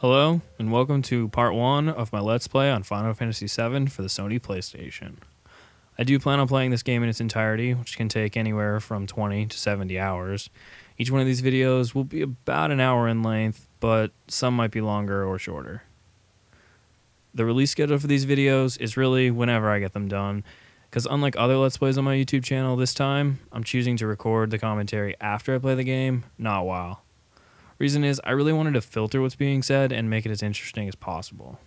Hello, and welcome to part one of my Let's Play on Final Fantasy VII for the Sony PlayStation. I do plan on playing this game in its entirety, which can take anywhere from 20 to 70 hours. Each one of these videos will be about an hour in length, but some might be longer or shorter. The release schedule for these videos is really whenever I get them done, because unlike other Let's Plays on my YouTube channel, this time I'm choosing to record the commentary after I play the game, not while. Reason is, I really wanted to filter what's being said and make it as interesting as possible.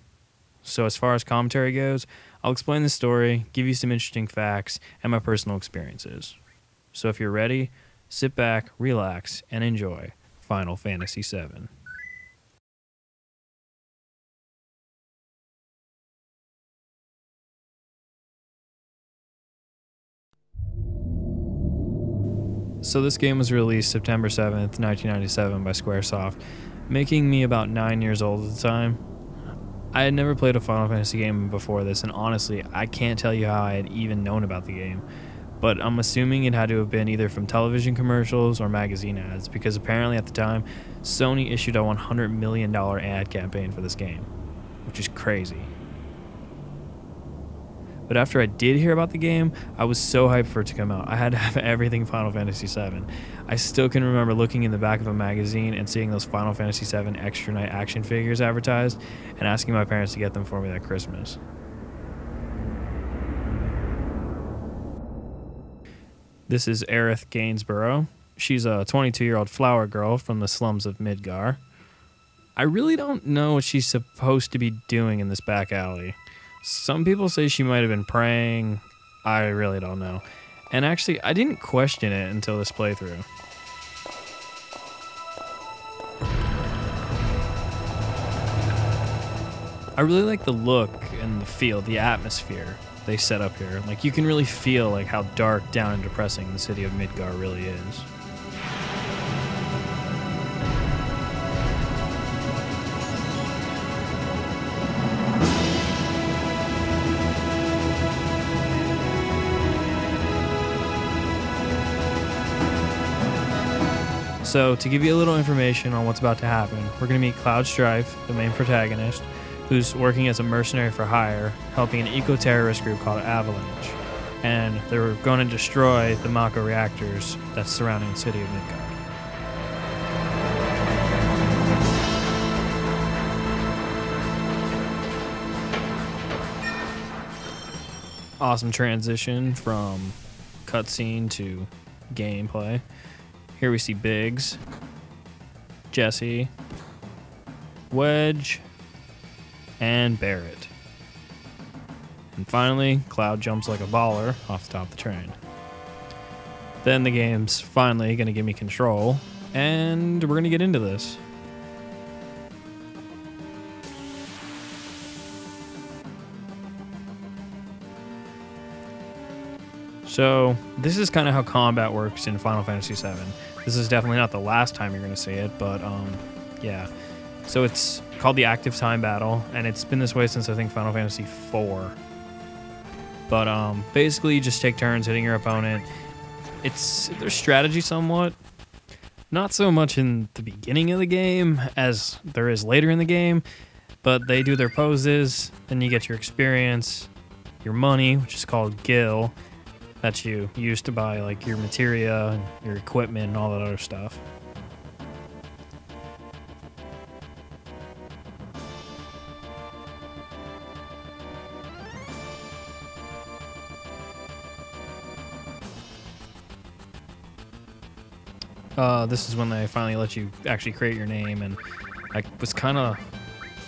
So, as far as commentary goes, I'll explain the story, give you some interesting facts, and my personal experiences. So, if you're ready, sit back, relax, and enjoy Final Fantasy VII. So this game was released September 7th, 1997 by Squaresoft, making me about 9 years old at the time. I had never played a Final Fantasy game before this, and honestly, I can't tell you how I had even known about the game. But I'm assuming it had to have been either from television commercials or magazine ads, because apparently at the time, Sony issued a $100 million ad campaign for this game, which is crazy. But after I did hear about the game, I was so hyped for it to come out. I had to have everything Final Fantasy VII. I still can remember looking in the back of a magazine and seeing those Final Fantasy VII Extra Knight action figures advertised and asking my parents to get them for me that Christmas. This is Aerith Gainsborough. She's a 22 year old flower girl from the slums of Midgar. I really don't know what she's supposed to be doing in this back alley. Some people say she might have been praying. I really don't know. And actually, I didn't question it until this playthrough. I really like the look and the feel, the atmosphere they set up here. Like you can really feel like how dark, down, and depressing the city of Midgar really is. So, to give you a little information on what's about to happen, we're going to meet Cloud Strife, the main protagonist, who's working as a mercenary for hire, helping an eco terrorist group called Avalanche. And they're going to destroy the Mako reactors that's surrounding the city of Midgard. Awesome transition from cutscene to gameplay. Here we see Biggs, Jessie, Wedge, and Barret. And finally, Cloud jumps like a baller off the top of the train. Then the game's finally going to give me control, and we're going to get into this. So, this is kind of how combat works in Final Fantasy VII. This is definitely not the last time you're going to see it, but um, yeah. So it's called the active time battle, and it's been this way since I think Final Fantasy IV. But um, basically, you just take turns hitting your opponent. It's there's strategy somewhat, not so much in the beginning of the game as there is later in the game, but they do their poses, then you get your experience, your money, which is called gil, that you use to buy like your materia and your equipment and all that other stuff. Uh, this is when they finally let you actually create your name, and I was kind of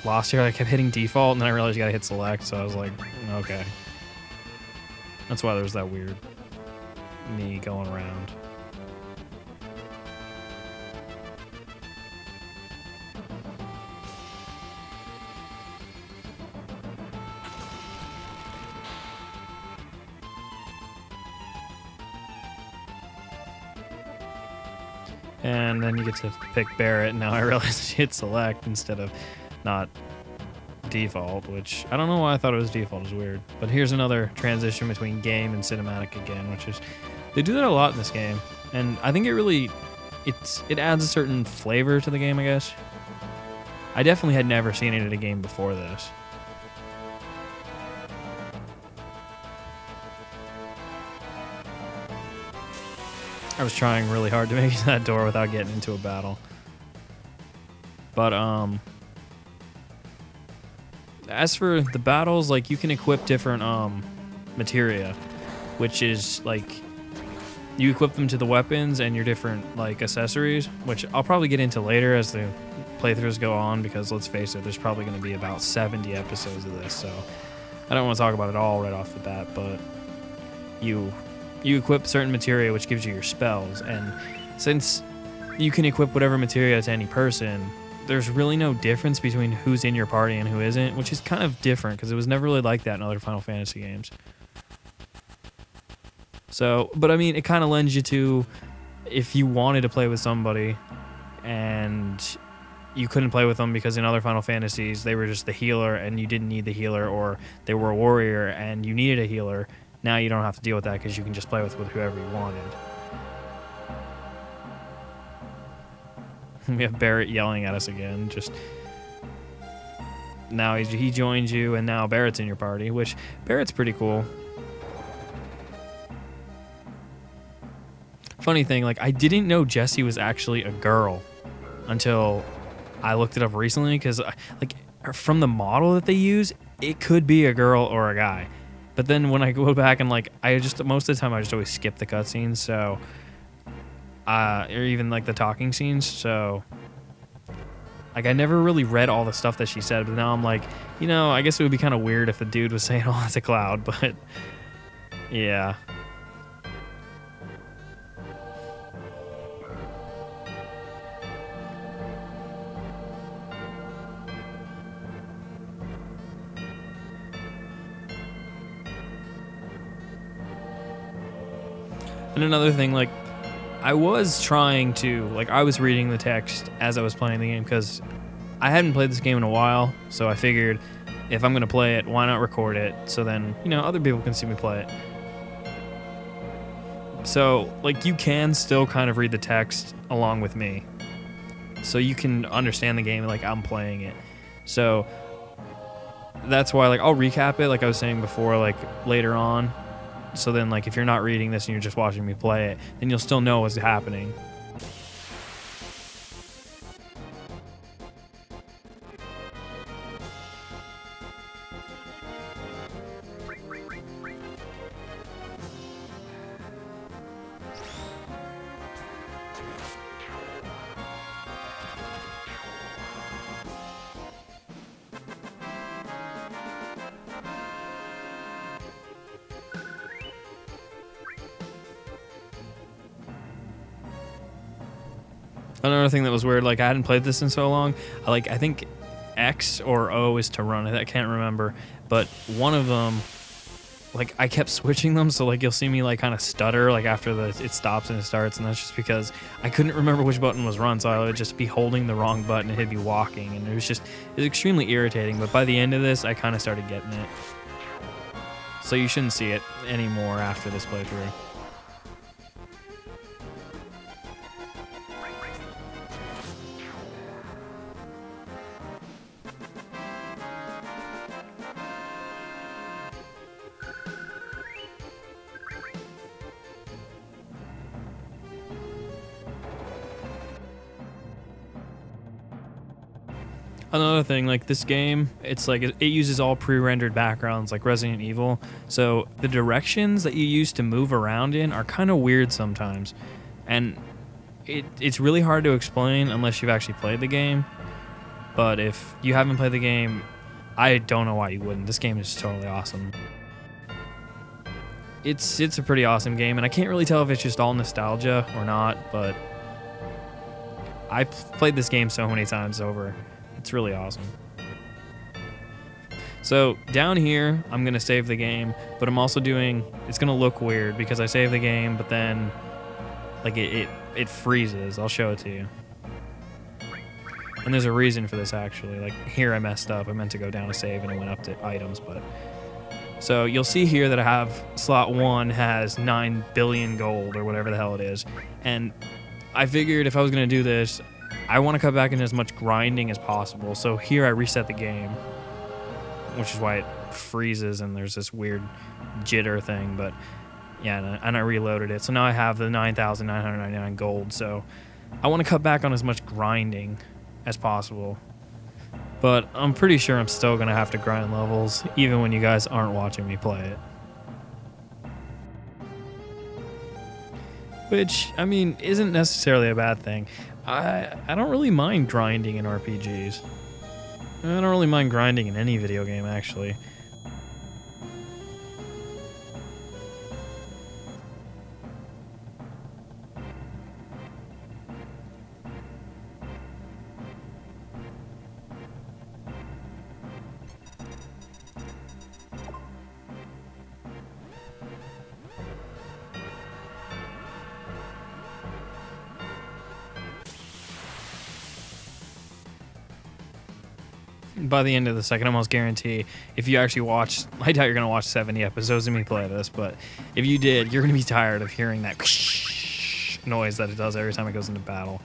lost here. I kept hitting default, and then I realized you gotta hit select, so I was like, okay. That's why there's that weird me going around. And then you get to pick Barret. Now I realize you hit select instead of not default, which I don't know why I thought it was default. It's weird. But here's another transition between game and cinematic again, which is they do that a lot in this game, and I think it really it's it adds a certain flavor to the game, I guess. I definitely had never seen it in a game before this. I was trying really hard to make that door without getting into a battle. But um as for the battles, like you can equip different um materia, which is like you equip them to the weapons and your different like accessories, which I'll probably get into later as the playthroughs go on because let's face it, there's probably going to be about 70 episodes of this, so I don't want to talk about it all right off the bat, but you you equip certain materia which gives you your spells and since you can equip whatever materia to any person, there's really no difference between who's in your party and who isn't, which is kind of different because it was never really like that in other Final Fantasy games. So, but I mean, it kind of lends you to if you wanted to play with somebody and you couldn't play with them because in other Final Fantasies they were just the healer and you didn't need the healer, or they were a warrior and you needed a healer. Now you don't have to deal with that because you can just play with, with whoever you wanted. we have Barret yelling at us again. Just now he, joins you, and now Barret's in your party, which Barret's pretty cool. Funny thing, like I didn't know Jessie was actually a girl until I looked it up recently because, uh, like, er, from the model that they use, it could be a girl or a guy. But then when I go back and like, I just most of the time I just always skip the cutscenes, so uh, or even like the talking scenes. So, like, I never really read all the stuff that she said, but now I'm like, you know, I guess it would be kind of weird if the dude was saying all that to Cloud, but yeah. And another thing, like, I was trying to, like, I was reading the text as I was playing the game because I hadn't played this game in a while. So I figured if I'm to play it, why not record it? So then, you know, other people can see me play it. So, like, you can still kind of read the text along with me. So you can understand the game like I'm playing it. So that's why, like, I'll recap it, like I was saying before, like, later on so then, like, if you're not reading this and you're just watching me play it, then you'll still know what's happening. Another thing that was weird, like I hadn't played this in so long. I, like I think X or O is to run. I can't remember, but one of them, like I kept switching them, so like you'll see me like kind of stutter like after the it stops and it starts, and that's just because I couldn't remember which button was run, so I would just be holding the wrong button and he'd be walking, and it was just it was extremely irritating. But by the end of this, I kind of started getting it. So you shouldn't see it anymore after this playthrough. Another thing like this game it's like it, uses all pre-rendered backgrounds like resident evil. So the directions that you use to move around in are kind of weird sometimes. And it, it's really hard to explain unless you've actually played the game. But if you haven't played the game i don't know why you wouldn't. This game is totally awesome. It's it's a pretty awesome game and i can't really tell if it's just all nostalgia or not but i've played this game so many times over it's really awesome. So down here, I'm gonna save the game, but I'm also doing. It's gonna look weird because I save the game, but then, like it, it, it freezes. I'll show it to you. And there's a reason for this actually. Like here, I messed up. I meant to go down to save, and went up to items, but. So you'll see here that I have slot one has nine billion gold or whatever the hell it is, and I figured if I was gonna do this, I want to cut back in as much grinding as possible. So here I reset the game, which is why it freezes and there's this weird jitter thing. But yeah, and I, and I reloaded it. So now I have the 9,999 gold. So I want to cut back on as much grinding as possible. But I'm pretty sure I'm still going to have to grind levels, even when you guys aren't watching me play it. Which, I mean, isn't necessarily a bad thing. I, I don't really mind grinding in RPGs. I don't really mind grinding in any video game, actually. The end of the second, I almost guarantee if you actually watch, I doubt you're going to watch 70 episodes of me play this, but if you did, you're going to be tired of hearing that noise that it does every time it goes into battle.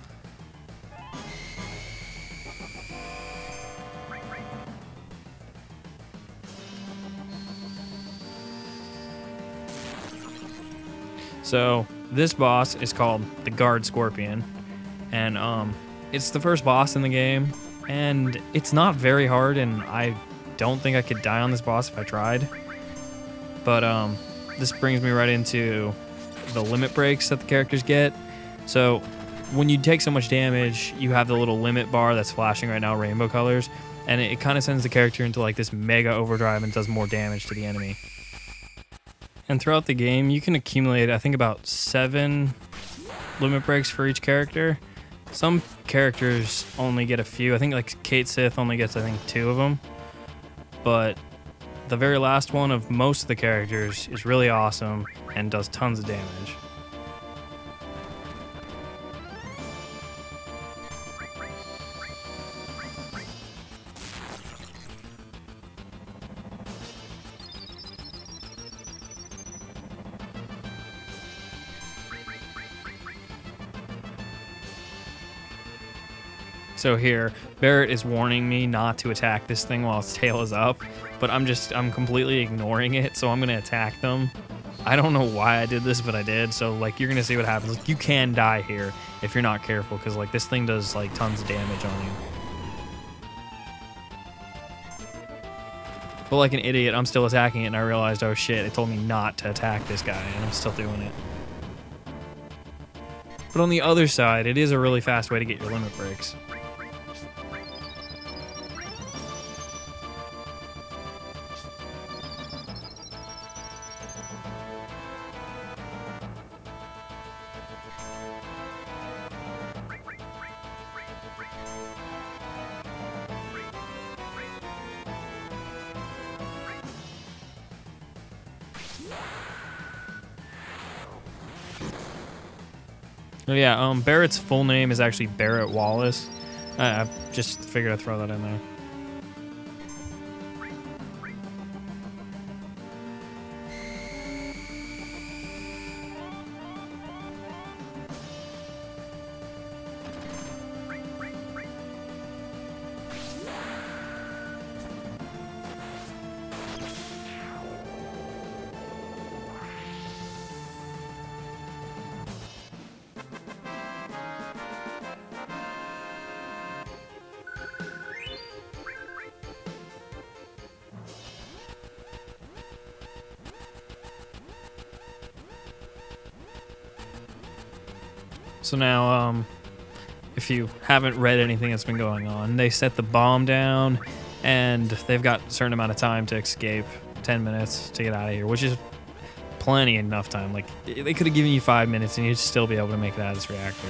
So this boss is called the Guard Scorpion, and um, it's the first boss in the game and it's not very hard, and I don't think I could die on this boss if I tried. But um, this brings me right into the limit breaks that the characters get. So when you take so much damage, you have the little limit bar that's flashing right now, rainbow colors, and it, it kind of sends the character into like this mega overdrive and does more damage to the enemy. And throughout the game, you can accumulate, I think, about seven limit breaks for each character. Some characters only get a few. I think like Cait Sith only gets I think two of them. But the very last one of most of the characters is really awesome and does tons of damage. So here, Barret is warning me not to attack this thing while its tail is up, but I'm just, I'm completely ignoring it, so I'm going to attack them. I don't know why I did this, but I did. So, like, you're going to see what happens. Like, you can die here if you're not careful, because, like, this thing does, like, tons of damage on you. But like an idiot, I'm still attacking it, and I realized, oh shit, it told me not to attack this guy, and I'm still doing it. But on the other side, it is a really fast way to get your limit breaks. Yeah, um, Barret's full name is actually Barret Wallace. I, I just figured I'd throw that in there. So now, um, if you haven't read anything that's been going on, they set the bomb down, and they've got a certain amount of time to escape. 10 minutes to get out of here, which is plenty enough time. Like, they could have given you five minutes and you'd still be able to make it out of this reactor.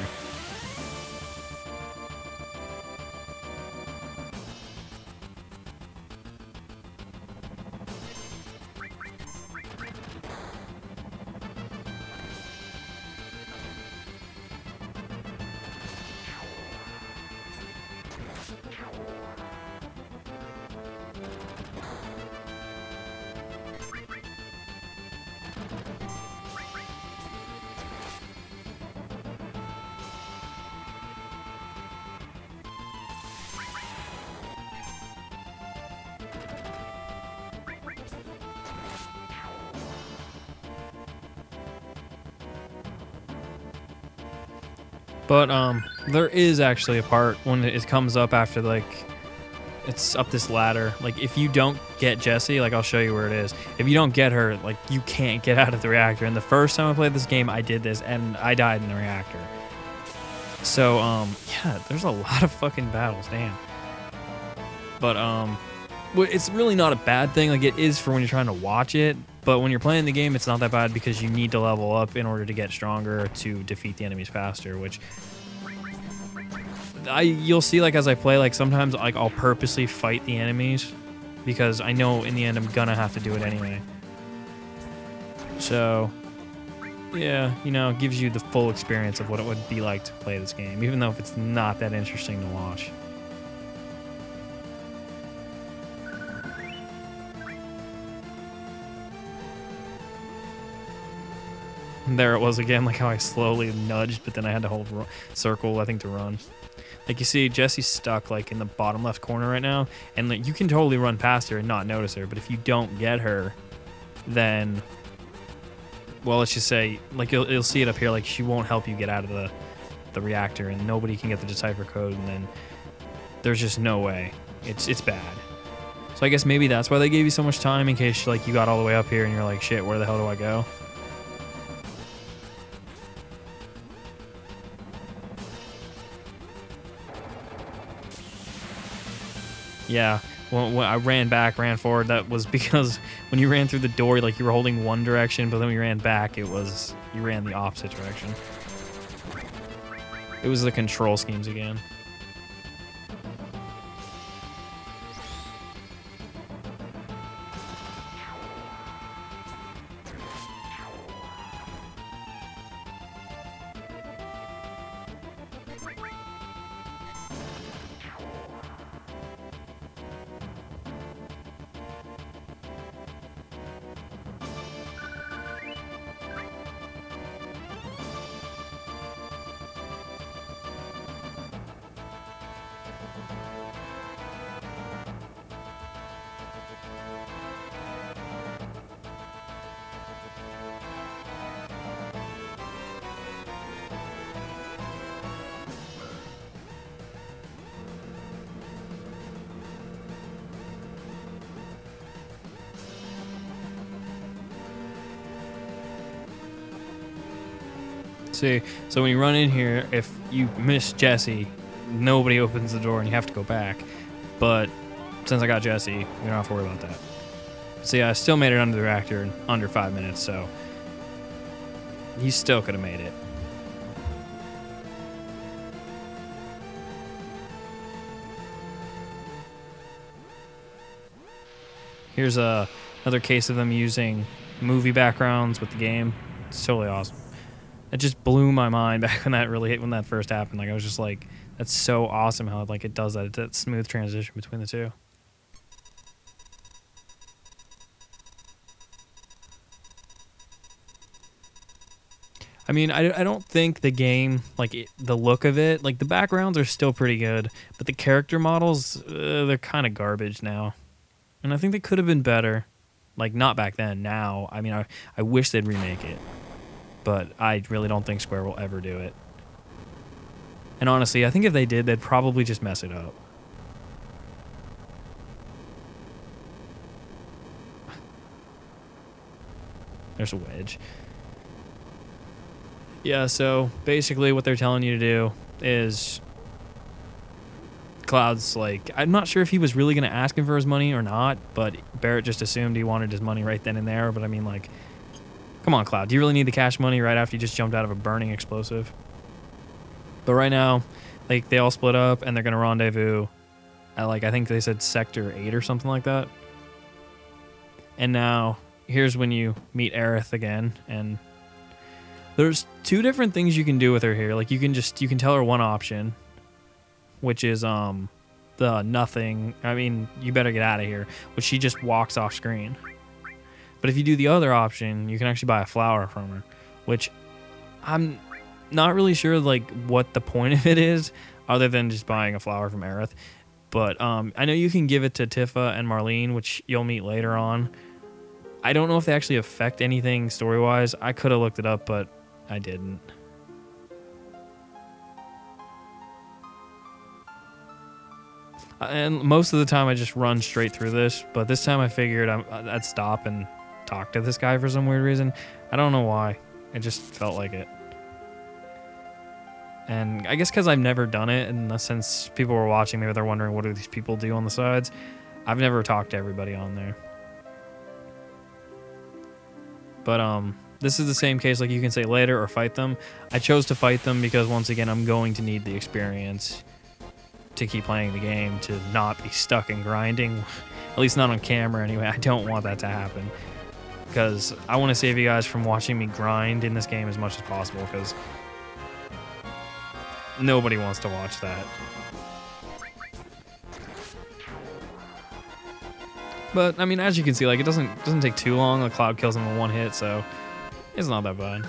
But um, there is actually a part when it comes up after like it's up this ladder. Like if you don't get Jessie, like I'll show you where it is. If you don't get her, like you can't get out of the reactor. And the first time I played this game, I did this and I died in the reactor. So um, yeah, there's a lot of fucking battles, damn. But um, it's really not a bad thing. Like it is for when you're trying to watch it. But when you're playing the game, it's not that bad because you need to level up in order to get stronger to defeat the enemies faster, which I you'll see like as I play, like sometimes like I'll purposely fight the enemies because I know in the end I'm gonna have to do it anyway. So yeah, you know, gives you the full experience of what it would be like to play this game, even though if it's not that interesting to watch. there it was again, like how I slowly nudged, but then I had to hold circle, I think, to run. Like you see, Jessie's stuck like in the bottom left corner right now, and like you can totally run past her and not notice her. But if you don't get her, then, well, let's just say like you'll, you'll see it up here. Like she won't help you get out of the the reactor, and nobody can get the decipher code, and then there's just no way. It's it's bad. So I guess maybe that's why they gave you so much time in case like you got all the way up here and you're like, shit, where the hell do I go? Yeah. When, when I ran back, ran forward, that was because when you ran through the door, like you were holding one direction, but then when you ran back, it was you ran the opposite direction. It was the control schemes again. See, so when you run in here, if you miss Jessie, nobody opens the door and you have to go back. But since I got Jessie, we don't have to worry about that. See, so yeah, I still made it under the reactor in under five minutes, so he still could have made it. Here's a, uh, another case of them using movie backgrounds with the game. It's totally awesome it just blew my mind back when that really hit when that first happened. Like I was just like, that's so awesome how like it does that. It's that smooth transition between the two. I mean, I, I don't think the game, like it, the look of it, like the backgrounds are still pretty good, but the character models, uh, they're kind of garbage now. And I think they could have been better. Like, not back then, now. I mean, I, I wish they'd remake it but I really don't think Square will ever do it. And honestly, I think if they did, they'd probably just mess it up. There's a wedge. Yeah, so basically what they're telling you to do is Cloud's like, I'm not sure if he was really going to ask him for his money or not, but Barret just assumed he wanted his money right then and there. But I mean, like, Come on, Cloud. Do you really need the cash money right after you just jumped out of a burning explosive? But right now, like they all split up and they're gonna rendezvous at like I think they said sector eight or something like that. And now here's when you meet Aerith again and there's two different things you can do with her here. Like you can just you can tell her one option, which is um the nothing. I mean, you better get out of here, which she just walks off screen. But if you do the other option, you can actually buy a flower from her, which I'm not really sure like what the point of it is other than just buying a flower from Aerith. But um, I know you can give it to Tifa and Marlene, which you'll meet later on. I don't know if they actually affect anything story wise. I could have looked it up, but I didn't. Uh, and most of the time, I just run straight through this, but this time I figured I'm, uh, I'd stop and talk to this guy for some weird reason. I don't know why. It just felt like it. And I guess because I've never done it, and since people were watching, maybe they're wondering what do these people do on the sides. I've never talked to everybody on there. But um, this is the same case. Like you can say later or fight them. I chose to fight them because once again, I'm going to need the experience to keep playing the game to not be stuck in grinding. At least not on camera anyway. I don't want that to happen because I want to save you guys from watching me grind in this game as much as possible because nobody wants to watch that. But I mean, as you can see, like it doesn't doesn't take too long. The cloud kills him in one hit, so it's not that bad.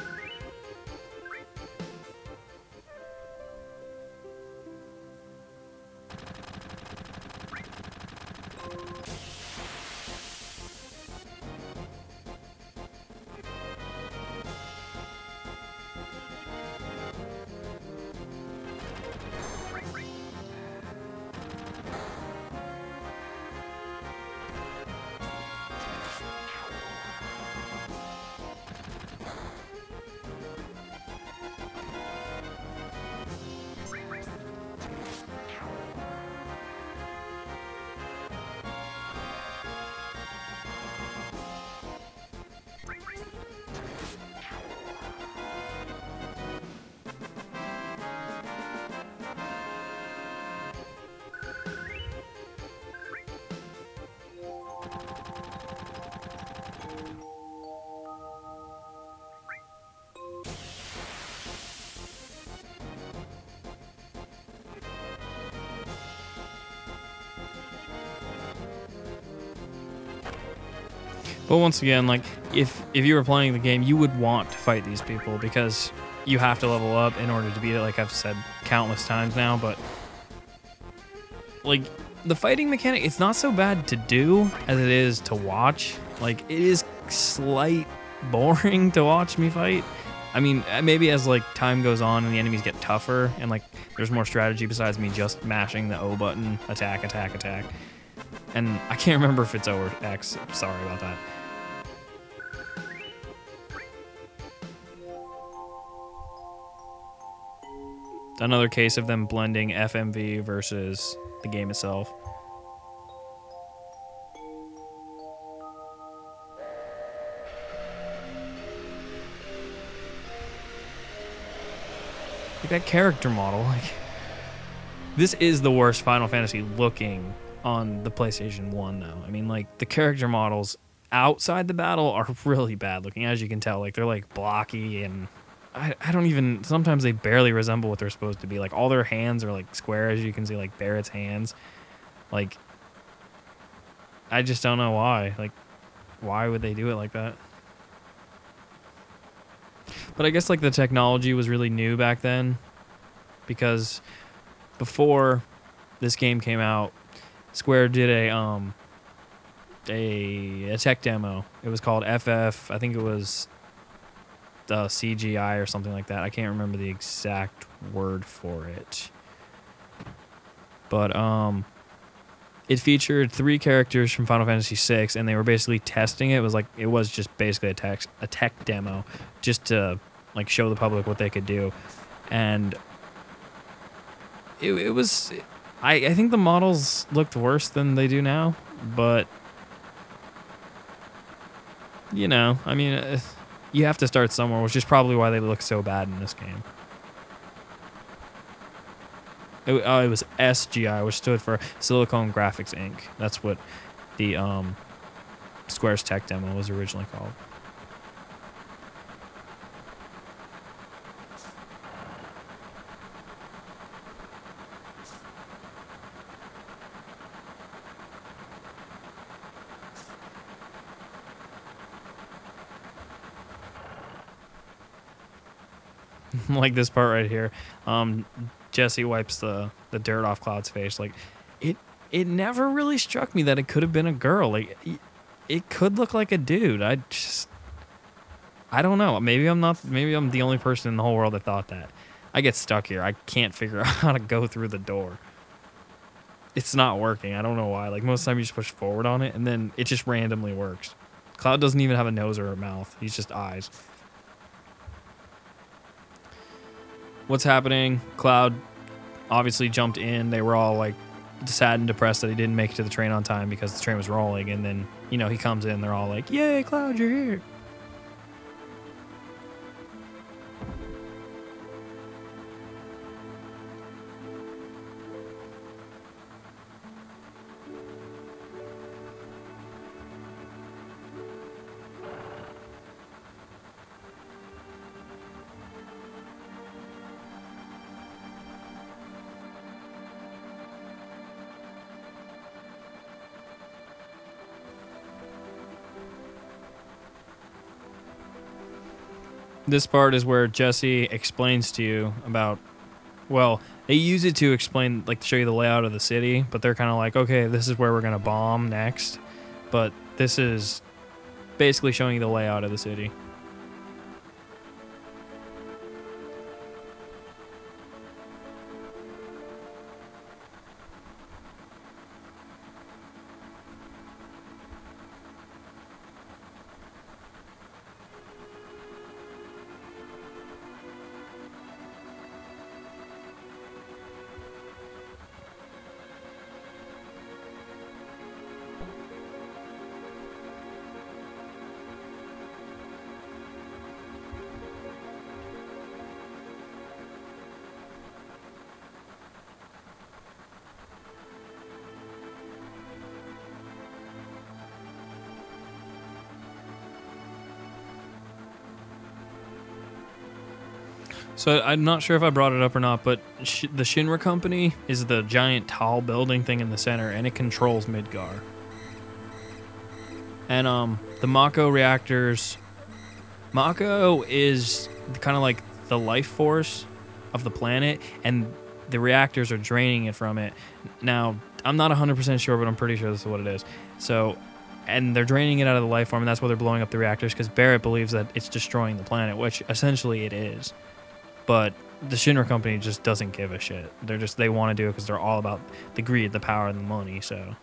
But once again, like if if you were playing the game, you would want to fight these people because you have to level up in order to beat it. Like I've said countless times now, but like the fighting mechanic, it's not so bad to do as it is to watch. Like it is slight boring to watch me fight. I mean, uh, maybe as like time goes on and the enemies get tougher and like there's more strategy besides me just mashing the O button, attack, attack, attack. And I can't remember if it's O or X. Sorry about that. Another case of them blending FMV versus the game itself. Like that character model, like this is the worst Final Fantasy looking on the PlayStation 1 though. I mean like the character models outside the battle are really bad looking as you can tell. Like they're like blocky and I, I don't even sometimes they barely resemble what they're supposed to be. Like all their hands are like square as you can see like barret's hands. Like i just don't know why. Like why would they do it like that? But i guess like the technology was really new back then because before this game came out square did a um a, a tech demo. It was called ff i think it was uh, CGI or something like that. I can't remember the exact word for it. But um, it featured three characters from Final Fantasy VI, and they were basically testing it. It was like it was just basically a tech a tech demo, just to like show the public what they could do, and it, it was. I, I think the models looked worse than they do now, but you know, I mean. Uh, you have to start somewhere, which is probably why they look so bad in this game. It, oh, it was SGI, which stood for Silicon Graphics Inc. That's what the um, Square's tech demo was originally called. like this part right here. Um, Jessie wipes the the dirt off Cloud's face. Like it it never really struck me that it could have been a girl. Like it, could look like a dude. I just I don't know. Maybe I'm not. Maybe I'm the only person in the whole world that thought that. I get stuck here. I can't figure out how to go through the door. it's not working. I don't know why. Like most of the time you just push forward on it and then it just randomly works. Cloud doesn't even have a nose or a mouth. He's just eyes. What's happening? Cloud obviously jumped in. They were all like sad and depressed that he didn't make it to the train on time because the train was rolling. And then, you know, he comes in. They're all like, Yay, Cloud, you're here. This part is where Jessie explains to you about well, they use it to explain like to show you the layout of the city, but they're kind of like, okay, this is where we're going to bomb next. But this is basically showing you the layout of the city. So I'm not sure if I brought it up or not, but Sh- the Shinra Company is the giant tall building thing in the center, and it controls Midgar. And um, the Mako reactors. Mako is kind of like the life force of the planet, and the reactors are draining it from it. Now, I'm not 100% sure, but I'm pretty sure this is what it is. So, and they're draining it out of the life form, and that's why they're blowing up the reactors because Barret believes that it's destroying the planet, which essentially it is but the Shinra company just doesn't give a shit. They're just they want to do it because they're all about the greed, the power, and the money. So.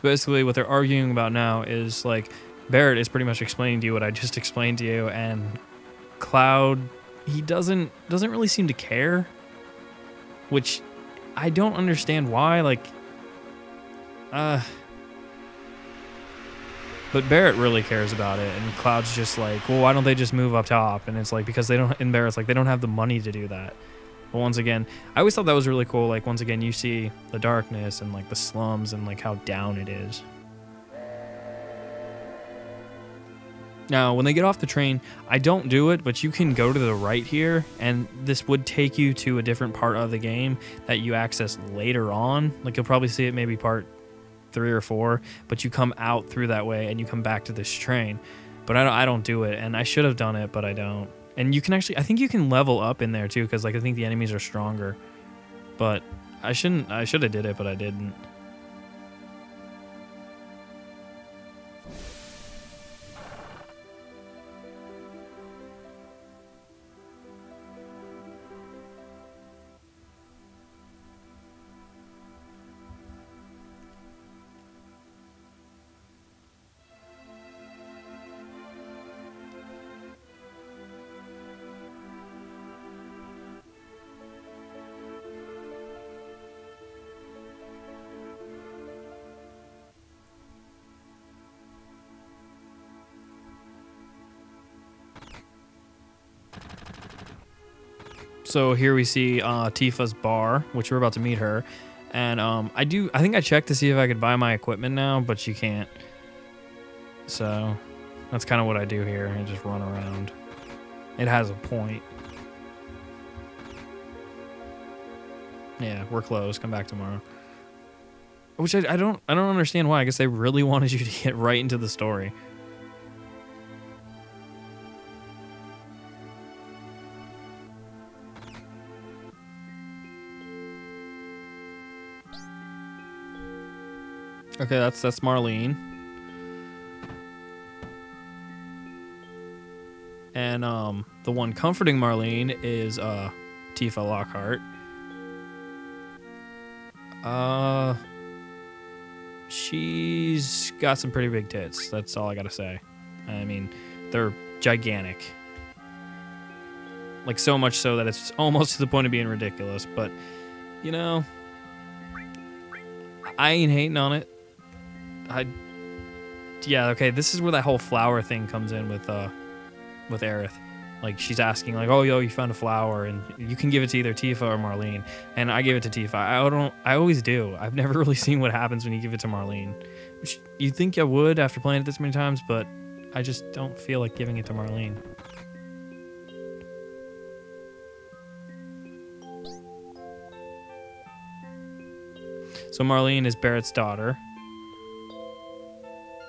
So basically, what they're arguing about now is like Barret is pretty much explaining to you what I just explained to you, and Cloud he doesn't doesn't really seem to care, which I don't understand why. Like, uh, but Barret really cares about it, and Cloud's just like, well, why don't they just move up top? And it's like because they don't. And Barret's like they don't have the money to do that. But once again, I always thought that was really cool. Like once again, you see the darkness and like the slums and like how down it is. Now, when they get off the train, I don't do it, but you can go to the right here, and this would take you to a different part of the game that you access later on. Like you'll probably see it maybe part three or four, but you come out through that way and you come back to this train. But I don't, I don't do it, and I should have done it, but I don't. And you can actually, I think you can level up in there too, because like I think the enemies are stronger. But I shouldn't, I should have did it, but I didn't. So here we see uh, Tifa's bar, which we're about to meet her. And um, I do, I think I checked to see if I could buy my equipment now, but you can't. So that's kind of what I do here. I just run around. It has a point. Yeah, we're closed. Come back tomorrow. which I, I don't I don't understand why. I guess they really wanted you to get right into the story. Okay, that's that's Marlene. And um the one comforting Marlene is uh Tifa Lockhart. Uh she's got some pretty big tits. That's all I got to say. I mean, they're gigantic. Like so much so that it's almost to the point of being ridiculous, but you know, I ain't hating on it. I yeah, okay, this is where that whole flower thing comes in with uh with Aerith. Like she's asking like, "Oh, yo, you found a flower and you can give it to either Tifa or Marlene." And I give it to Tifa. I don't I always do. I've never really seen what happens when you give it to Marlene. Which you'd think I would after playing it this many times, but I just don't feel like giving it to Marlene. So Marlene is Barret's daughter.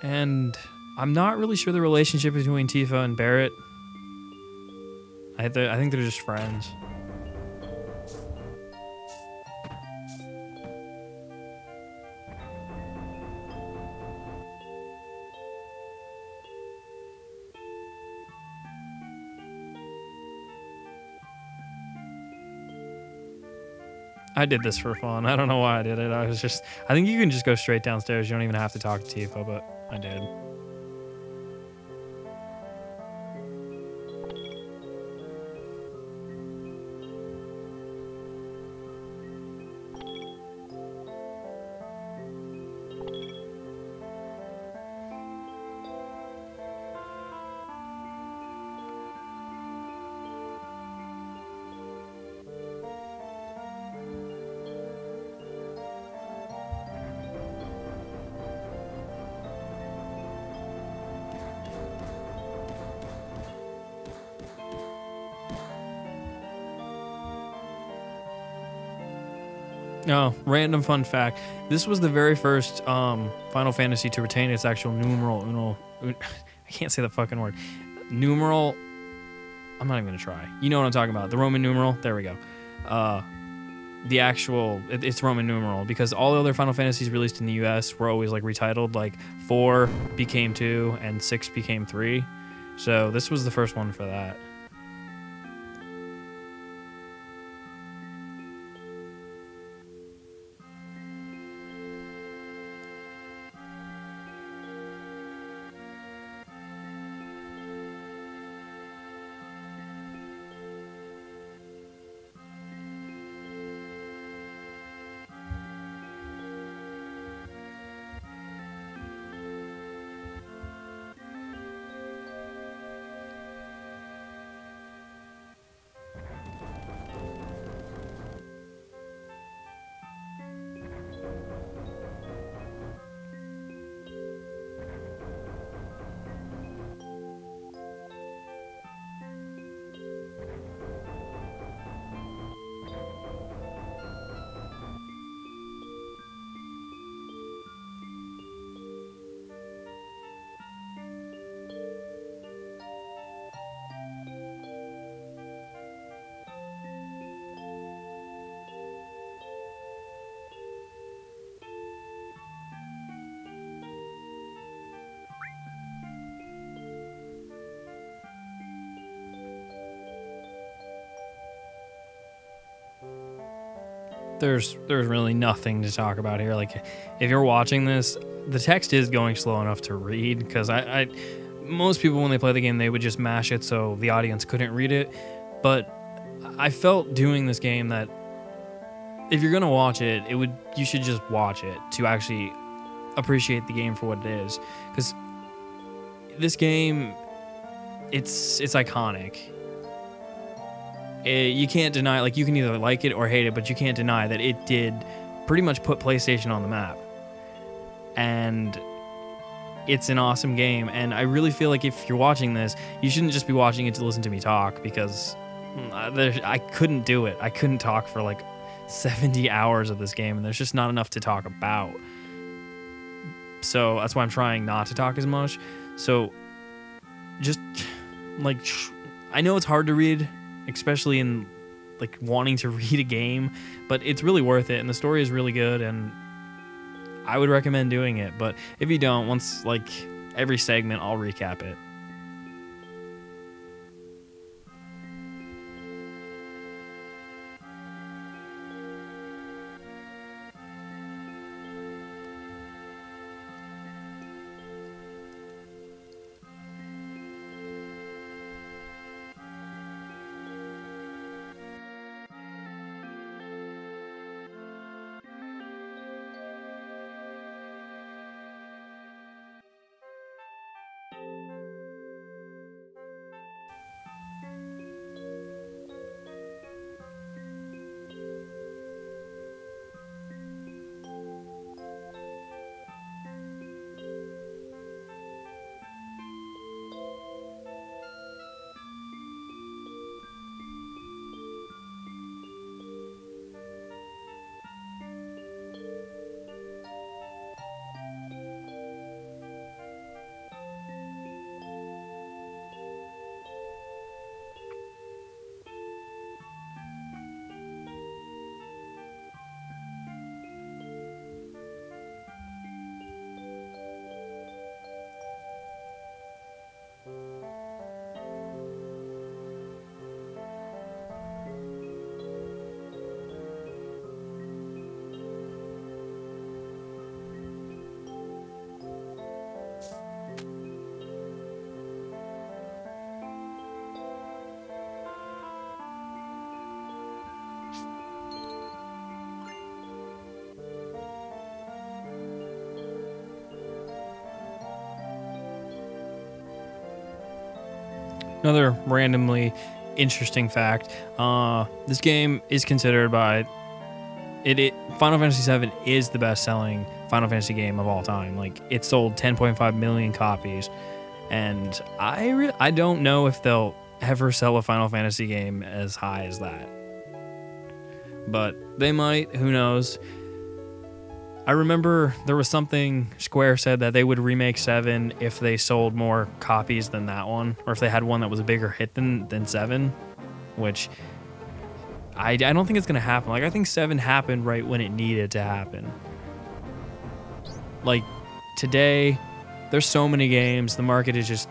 And I'm not really sure the relationship between Tifa and Barret. I, th- I think they're just friends. I did this for fun. I don't know why I did it. I was just, I think you can just go straight downstairs. You don't even have to talk to Tifa, but I did. Random fun fact. This was the very first um, Final Fantasy to retain its actual numeral uno. Un, I can't say the fucking word. Numeral. I'm not even gonna try. You know what I'm talking about. The Roman numeral. There we go. Uh, the actual it, it's Roman numeral because all the other Final Fantasies released in the U.S. were always like retitled. Like four became two and six became three. So this was the first one for that. There's there's really nothing to talk about here. Like, if you're watching this, the text is going slow enough to read because I, I, most people when they play the game they would just mash it so the audience couldn't read it. But I felt doing this game that if you're gonna watch it, it would you should just watch it to actually appreciate the game for what it is because this game it's it's iconic it, eh, you can't deny like you can either like it or hate it, but you can't deny that it did pretty much put PlayStation on the map. And it's an awesome game and I really feel like if you're watching this, you shouldn't just be watching it to listen to me talk because mm, I couldn't do it. I couldn't talk for like 70 hours of this game and there's just not enough to talk about. so that's why I'm trying not to talk as much. So just like I know it's hard to read, especially in like wanting to read a game, but it's really worth it and the story is really good and I would recommend doing it. But if you don't, once like every segment I'll recap it. Another randomly interesting fact: uh, this game is considered by it, it. Final Fantasy VII is the best-selling Final Fantasy game of all time. Like it sold 10.5 million copies, and I re- I don't know if they'll ever sell a Final Fantasy game as high as that. But they might. Who knows? I remember there was something Square said that they would remake Seven if they sold more copies than that one, or if they had one that was a bigger hit than than Seven, which I, I don't think it's gonna happen. Like I think Seven happened right when it needed to happen. Like today, there's so many games. The market is just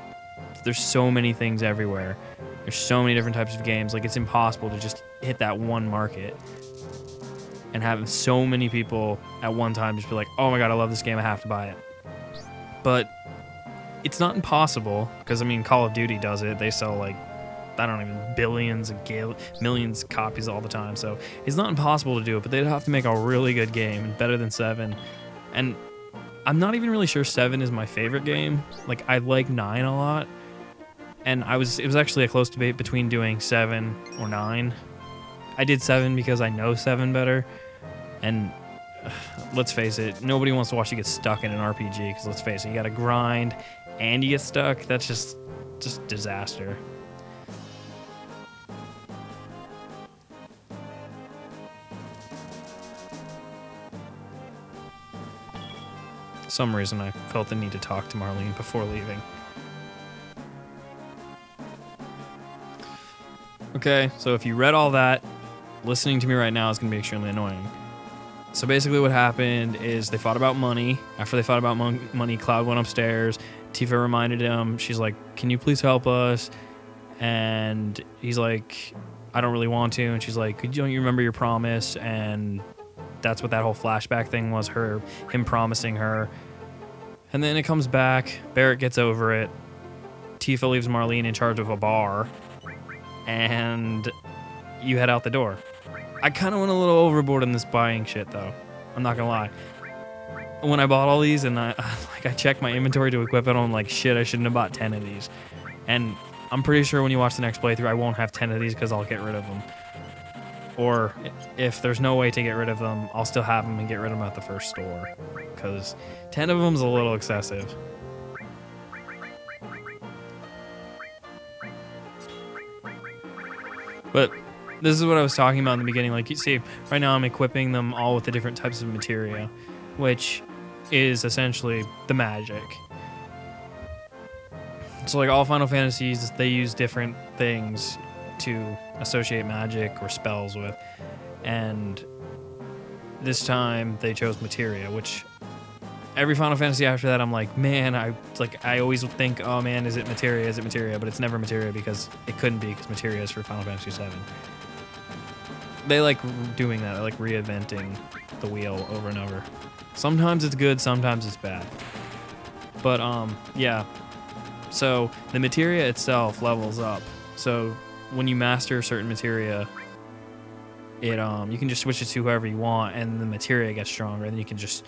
there's so many things everywhere. There's so many different types of games. Like it's impossible to just hit that one market and having so many people at one time just be like, "Oh my god, I love this game. I have to buy it." But it's not impossible because I mean, Call of Duty does it. They sell like I don't even billions and gal- millions of copies all the time. So it's not impossible to do it, but they'd have to make a really good game, and better than seven. And I'm not even really sure seven is my favorite game. Like I like nine a lot, and I was it was actually a close debate between doing seven or nine. I did seven because I know seven better, and let's face it, nobody wants to watch you get stuck in an RPG. Because let's face it, you got to grind and you get stuck. That's just just disaster. some reason I felt the need to talk to Marlene before leaving. Okay, so if you read all that, listening to me right now is going to be extremely annoying. So basically, what happened is they fought about money. After they fought about mon- money, Cloud went upstairs. Tifa reminded him, she's like, Can you please help us? And he's like, I don't really want to. And she's like, Don't you remember your promise? And that's what that whole flashback thing was her, him promising her. And then it comes back. Barret gets over it. Tifa leaves Marlene in charge of a bar. And you head out the door. I kind of went a little overboard in this buying shit, though. I'm not gonna lie. When I bought all these and I like I checked my inventory to equip it, I'm like, shit, I shouldn't have bought ten of these. And I'm pretty sure when you watch the next playthrough, I won't have ten of these because I'll get rid of them. Or if there's no way to get rid of them, I'll still have them and get rid of them at the first store. Because ten of them's a little excessive. But this is what I was talking about in the beginning. Like you see, right now I'm equipping them all with the different types of materia, which is essentially the magic. So like all Final Fantasies, they use different things to associate magic or spells with, and this time they chose materia, which every Final Fantasy after that, I'm like, man, I like I always think, oh man, is it materia? Is it materia? But it's never materia because it couldn't be because materia is for Final Fantasy VII. They like doing that, they like reinventing the wheel over and over. Sometimes it's good, sometimes it's bad. But um, yeah. So the materia itself levels up. So when you master a certain materia, it um you can just switch it to whoever you want, and the materia gets stronger, and you can just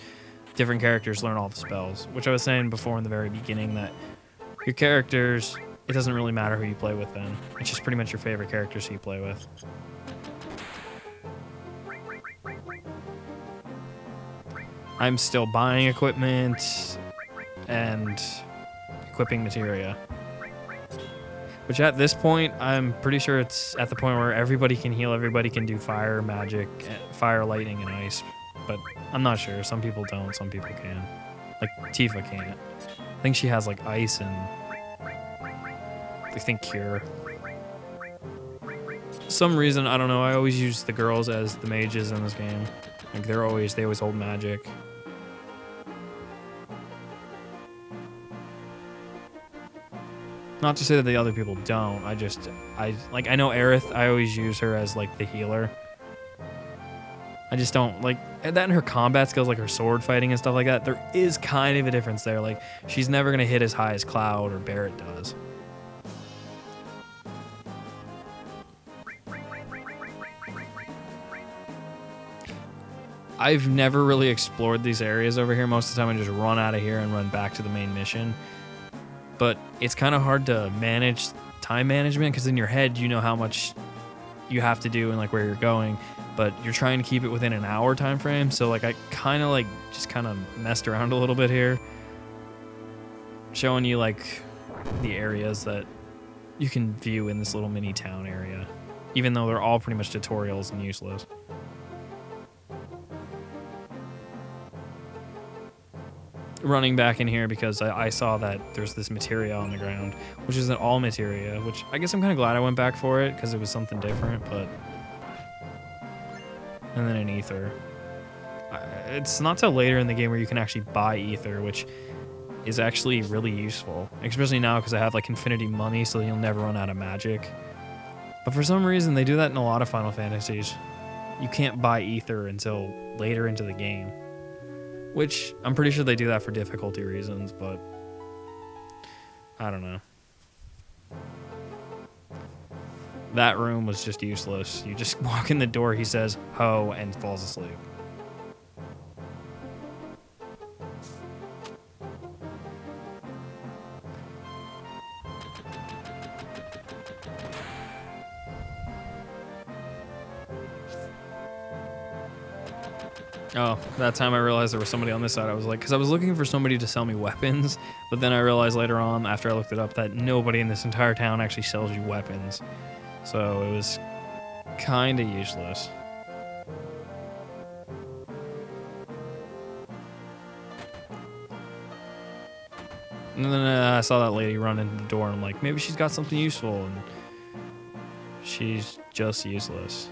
different characters learn all the spells. Which I was saying before in the very beginning that your characters, it doesn't really matter who you play with. Then it's just pretty much your favorite characters who you play with. I'm still buying equipment and equipping materia. Which at this point, I'm pretty sure it's at the point where everybody can heal, everybody can do fire, magic, eh, fire, lightning, and ice. But I'm not sure. Some people don't, some people can. Like Tifa can't. I think she has like ice and I think cure. Some reason I don't know. I always use the girls as the mages in this game. Like they're always they always hold magic. Not to say that the other people don't. I just I like I know Aerith. I always use her as like the healer. I just don't like that in her combat skills, like her sword fighting and stuff like that. There is kind of a difference there. Like she's never gonna hit as high as Cloud or Barret does. I've never really explored these areas over here. Most of the time, I just run out of here and run back to the main mission. But it's kind of hard to manage time management because in your head, you know how much you have to do and like where you're going, but you're trying to keep it within an hour time frame. So like I kind of like just kind of messed around a little bit here, showing you like the areas that you can view in this little mini town area, even though they're all pretty much tutorials and useless. Running back in here because I, I, saw that there's this materia on the ground, which isn't all materia, which I guess I'm kind of glad I went back for it because it was something different, but... And then an ether. It's not till later in the game where you can actually buy ether, which is actually really useful, especially now because I have like infinity money, so you'll never run out of magic. But for some reason, they do that in a lot of Final Fantasies. You can't buy ether until later into the game. Which I'm pretty sure they do that for difficulty reasons, but I don't know. That room was just useless. You just walk in the door, he says, ho, and falls asleep. Oh, that time I realized there was somebody on this side. I was like, because I was looking for somebody to sell me weapons, but then I realized later on, after I looked it up, that nobody in this entire town actually sells you weapons. So it was kind of useless. And then uh, I saw that lady run into the door, and I'm like, maybe she's got something useful, and she's just useless.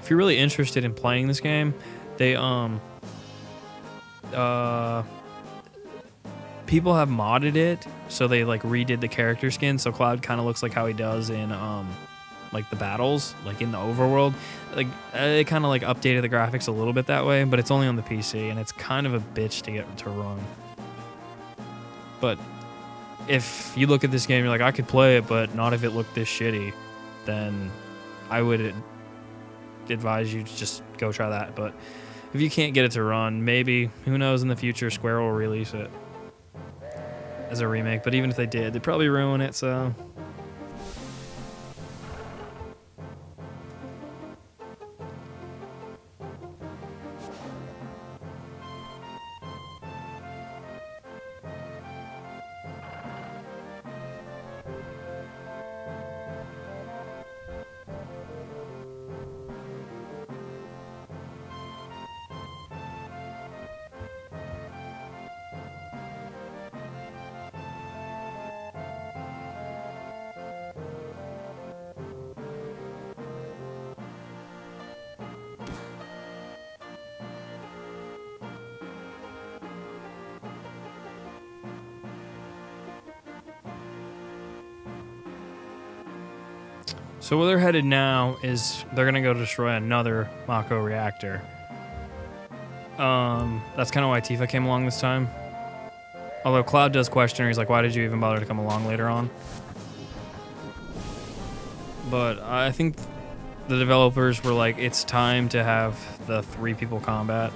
If you're really interested in playing this game, they um uh people have modded it so they like redid the character skin so Cloud kind of looks like how he does in um like the battles like in the overworld. Like it kind of like updated the graphics a little bit that way but it's only on the PC and it's kind of a bitch to get to run. But if you look at this game you're like I could play it but not if it looked this shitty then I would advise you to just go try that. But if you can't get it to run, maybe who knows in the future Square will release it as a remake. But even if they did, they'd probably ruin it. So. So where they're headed now is they're gonna go destroy another Mako reactor. Um, that's kind of why Tifa came along this time. Although Cloud does question her, he's like, "Why did you even bother to come along later on?" But I think the developers were like, "It's time to have the three people combat."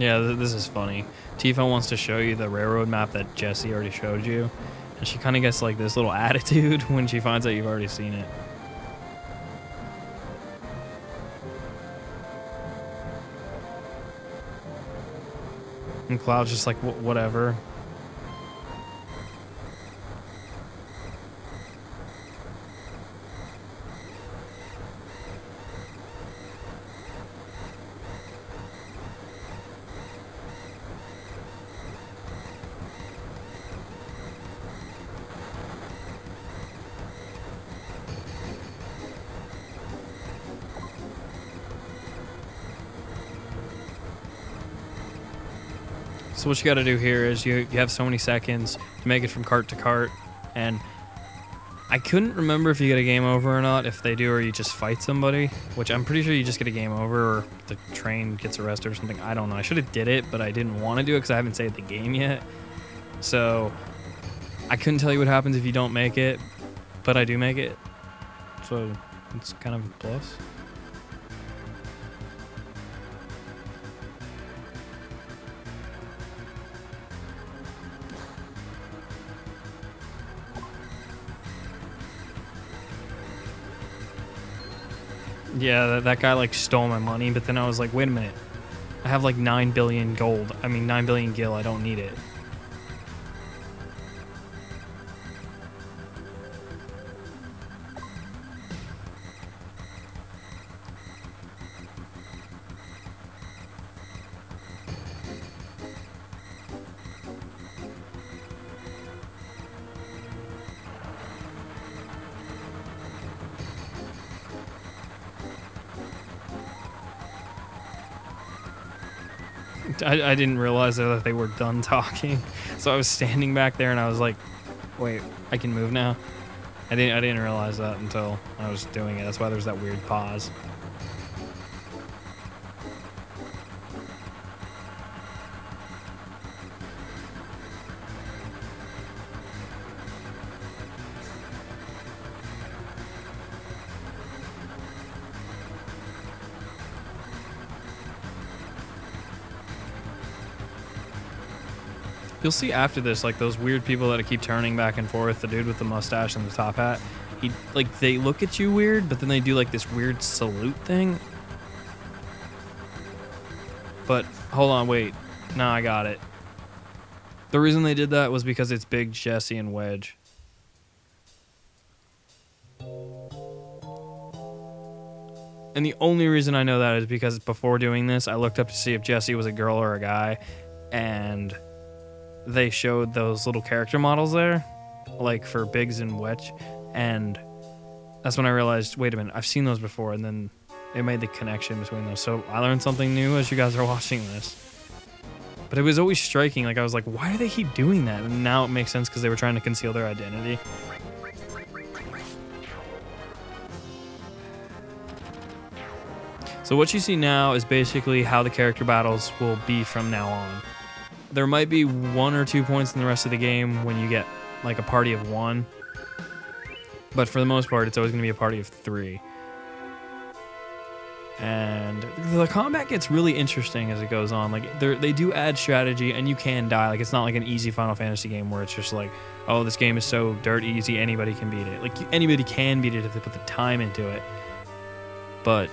Yeah, th- this is funny. Tifa wants to show you the railroad map that Jessie already showed you, and she kind of gets like this little attitude when she finds out you've already seen it. And Cloud's just like, "Wh- whatever. So what you got to do here is you you have so many seconds to make it from cart to cart, and I couldn't remember if you get a game over or not. If they do, or you just fight somebody, which I'm pretty sure you just get a game over, or the train gets arrested or something. I don't know. I should have did it, but I didn't want to do it because I haven't saved the game yet. So I couldn't tell you what happens if you don't make it, but I do make it. So it's kind of a plus. Yeah, that, that guy like stole my money, but then I was like, wait a minute. I have like 9 billion gold. I mean, 9 billion gil. I don't need it. I, I didn't realize that they were done talking. So I was standing back there and I was like, wait, I can move now? I didn't I didn't realize that until I was doing it. That's why there's that weird pause. You'll see after this, like those weird people that keep turning back and forth. The dude with the mustache and the top hat. He like they look at you weird, but then they do like this weird salute thing. But hold on, wait. No, I got it. The reason they did that was because it's Big Jessie and Wedge. And the only reason I know that is because before doing this, I looked up to see if Jessie was a girl or a guy, and they showed those little character models there, like for Biggs and Wedge, and that's when I realized, wait a minute, I've seen those before, and then it made the connection between those. So I learned something new as you guys are watching this. But it was always striking. Like I was like, why do they keep doing that? And now it makes sense because they were trying to conceal their identity. So what you see now is basically how the character battles will be from now on. There might be one or two points in the rest of the game when you get like a party of one. But for the most part, it's always going to be a party of three. And the combat gets really interesting as it goes on. Like they do add strategy, and you can die. Like it's not like an easy Final Fantasy game where it's just like, oh, this game is so dirt easy, anybody can beat it. Like anybody can beat it if they put the time into it. But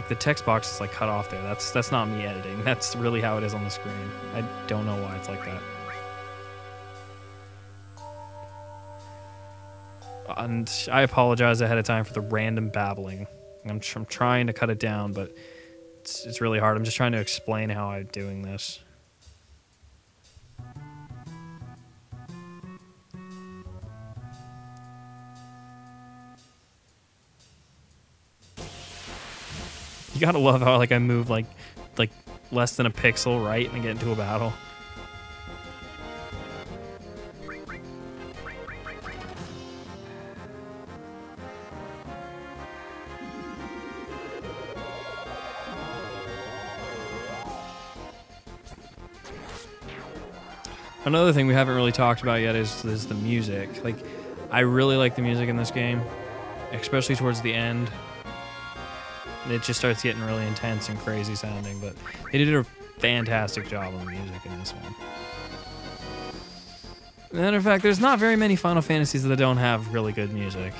like the text box is like cut off there. That's that's not me editing. That's really how it is on the screen. I don't know why it's like that. and I apologize ahead of time for the random babbling. I'm, tr- I'm trying to cut it down, but it's, it's really hard. I'm just trying to explain how I'm doing this. You gotta love how like I move like like less than a pixel right and get into a battle. Another thing we haven't really talked about yet is, is the music. Like, I really like the music in this game, especially towards the end. It just starts getting really intense and crazy sounding, but they did a fantastic job on the music in this one. Matter of fact, there's not very many Final Fantasies that don't have really good music.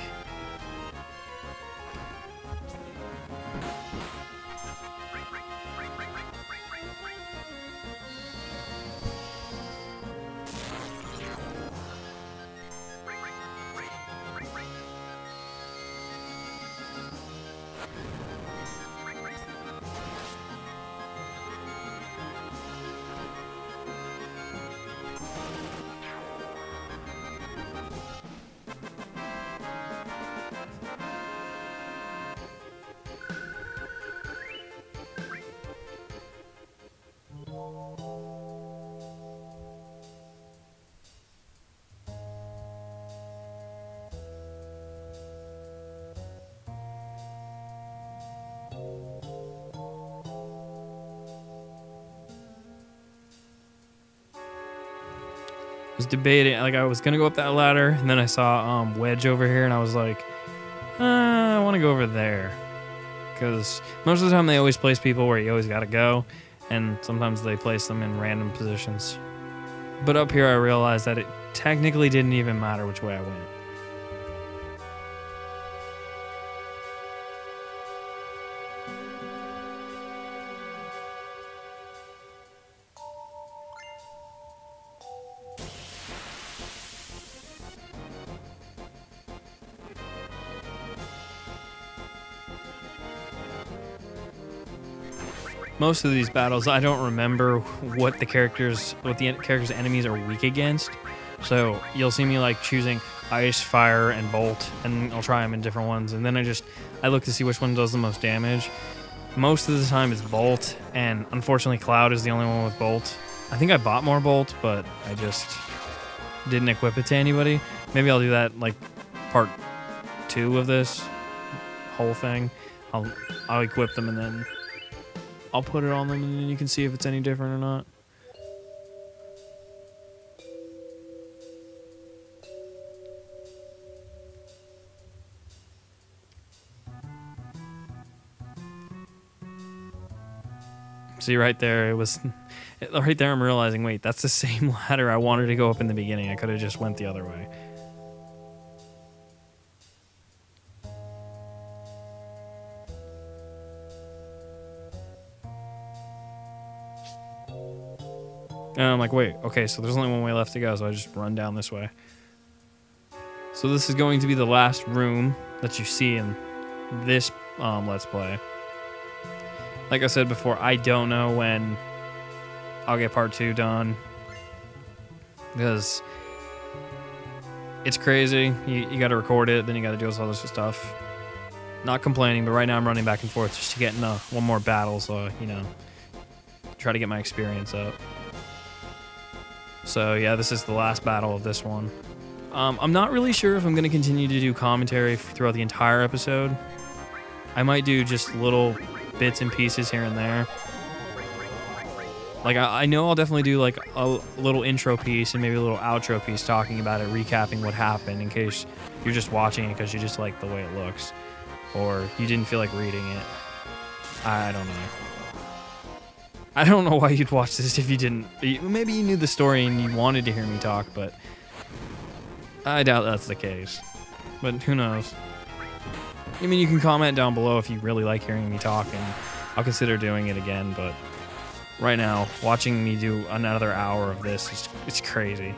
Was debating like I was gonna go up that ladder, and then I saw um, Wedge over here, and I was like, uh, I want to go over there, because most of the time they always place people where you always gotta go, and sometimes they place them in random positions. But up here, I realized that it technically didn't even matter which way I went. Most of these battles, I don't remember what the characters, what the characters' enemies are weak against. So you'll see me like choosing ice, fire, and bolt, and I'll try them in different ones. And then I just I look to see which one does the most damage. Most of the time it's bolt, and unfortunately Cloud is the only one with bolt. I think I bought more bolt, but I just didn't equip it to anybody. Maybe I'll do that like part two of this whole thing. I'll I'll equip them and then I'll put it on them and then you can see if it's any different or not. See right there, it was right there. I'm realizing, wait, that's the same ladder I wanted to go up in the beginning. I could have just went the other way. And I'm like, wait, okay, so there's only one way left to go, so I just run down this way. So this is going to be the last room that you see in this um, Let's Play. Like I said before, I don't know when I'll get part two done. Because it's crazy. You, you got to record it, then you got to do all this stuff. Not complaining, but right now I'm running back and forth just to get in a, one more battle, so, you know, try to get my experience up. So yeah, this is the last battle of this one. Um, I'm not really sure if I'm going to continue to do commentary throughout the entire episode. I might do just little bits and pieces here and there. Like, I, I know I'll definitely do like a little intro piece and maybe a little outro piece talking about it, recapping what happened in case you're just watching it because you just like the way it looks or you didn't feel like reading it. I don't know. I don't know why you'd watch this if you didn't. Maybe you knew the story and you wanted to hear me talk, but I doubt that's the case. But who knows? I mean, you can comment down below if you really like hearing me talk, and I'll consider doing it again. But right now, watching me do another hour of this is it's crazy.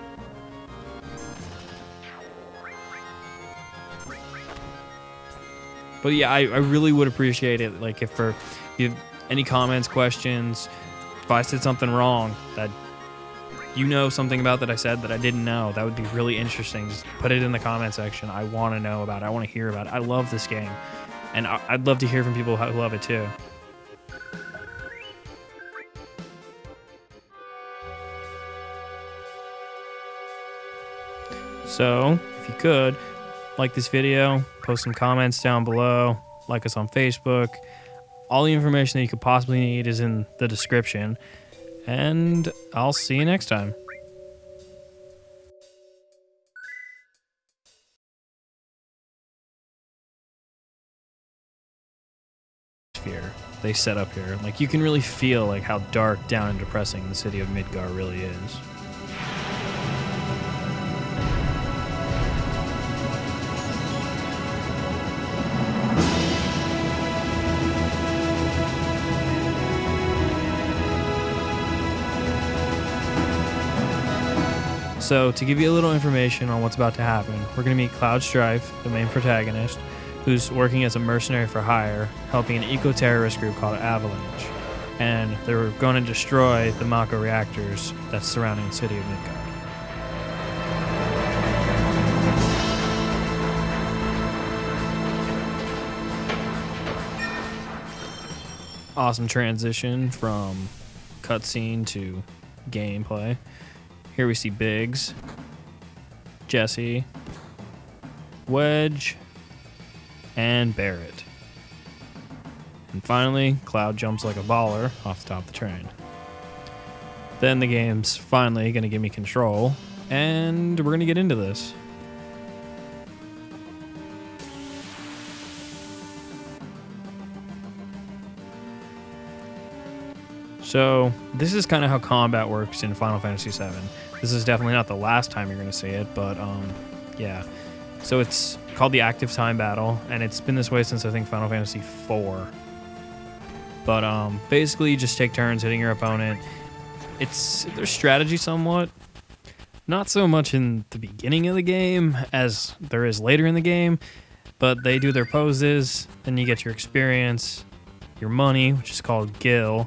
But yeah, I, I really would appreciate it. Like if for if you have any comments, questions, if I said something wrong that you know something about that I said that I didn't know, that would be really interesting. Just put it in the comment section. I want to know about it. I want to hear about it. I love this game. And I'd love to hear from people who love it too. So, if you could, like this video, post some comments down below, like us on Facebook. All the information that you could possibly need is in the description. And I'll see you next time. They set up here. Like you can really feel like how dark, down, and depressing the city of Midgar really is. So, to give you a little information on what's about to happen, we're going to meet Cloud Strife, the main protagonist, who's working as a mercenary for hire, helping an eco terrorist group called Avalanche. And they're going to destroy the Mako reactors that's surrounding the city of Midgar. Awesome transition from cutscene to gameplay. Here we see Biggs, Jessie, Wedge, and Barret. And finally, Cloud jumps like a baller off the top of the train. Then the game's finally going to give me control, and we're going to get into this. So, this is kind of how combat works in Final Fantasy VII. This is definitely not the last time you're going to see it, but um, yeah. So, it's called the Active Time Battle, and it's been this way since I think Final Fantasy IV. But um, basically, you just take turns hitting your opponent. It's there's strategy somewhat, not so much in the beginning of the game as there is later in the game, but they do their poses, then you get your experience, your money, which is called Gil,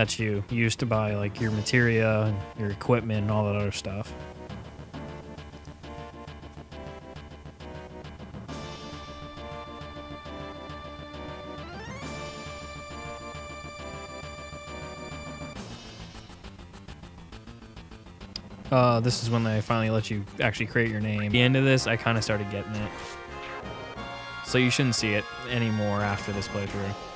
that you use to buy like your materia and your equipment and all that other stuff. Uh, this is when they finally let you actually create your name. At the end of this, I kind of started getting it. So you shouldn't see it anymore after this playthrough.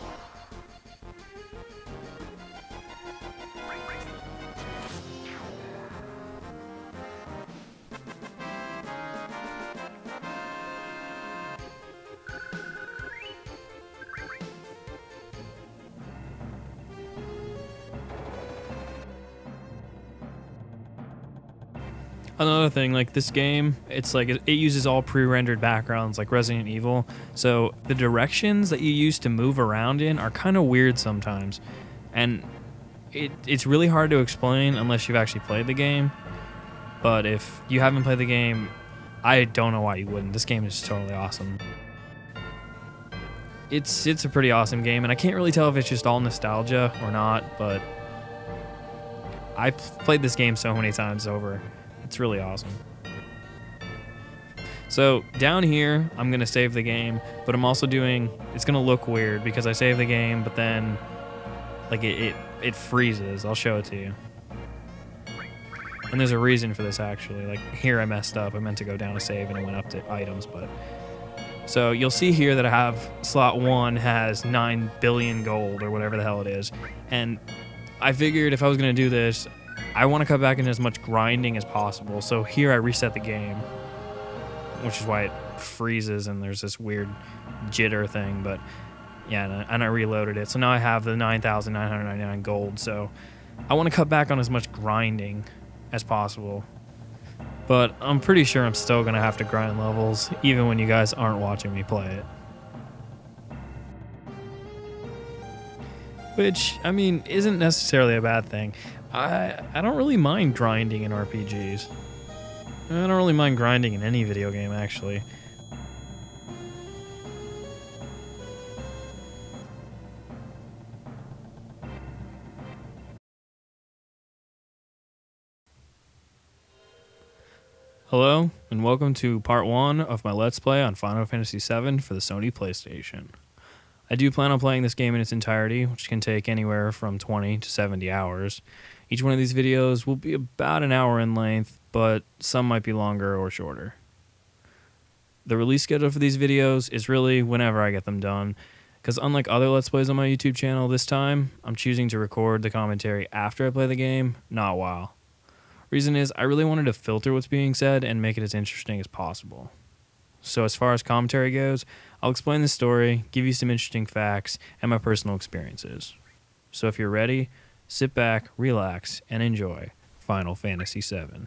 Another thing, like this game, it's like it, uses all pre-rendered backgrounds like Resident Evil. So the directions that you use to move around in are kind of weird sometimes. And it, it's really hard to explain unless you've actually played the game. But if you haven't played the game, I don't know why you wouldn't. This game is totally awesome. It's it's a pretty awesome game, and I can't really tell if it's just all nostalgia or not, but I've played this game so many times over. It's really awesome. So down here, I'm gonna save the game, but I'm also doing. It's gonna look weird because I save the game, but then like it it, it freezes. I'll show it to you. And there's a reason for this actually. Like here, I messed up. I meant to go down to save, and it went up to items, but. So you'll see here that I have slot one has 9 billion gold or whatever the hell it is. And I figured if I was going to do this, I want to cut back into as much grinding as possible. So here I reset the game, which is why it freezes and there's this weird jitter thing. But yeah, and I, and I reloaded it. So now I have the 9,999 gold. So I want to cut back on as much grinding as possible. But I'm pretty sure I'm still going to have to grind levels, even when you guys aren't watching me play it. Which, I mean, isn't necessarily a bad thing. I I don't really mind grinding in RPGs. I don't really mind grinding in any video game, actually. Hello, and welcome to part one of my Let's Play on Final Fantasy VII for the Sony PlayStation. I do plan on playing this game in its entirety, which can take anywhere from 20 to 70 hours, each one of these videos will be about an hour in length, but some might be longer or shorter. The release schedule for these videos is really whenever I get them done, because unlike other Let's Plays on my YouTube channel this time, I'm choosing to record the commentary after I play the game, not while. Reason is, I really wanted to filter what's being said and make it as interesting as possible. So, as far as commentary goes, I'll explain the story, give you some interesting facts, and my personal experiences. So, if you're ready, sit back, relax, and enjoy Final Fantasy VII.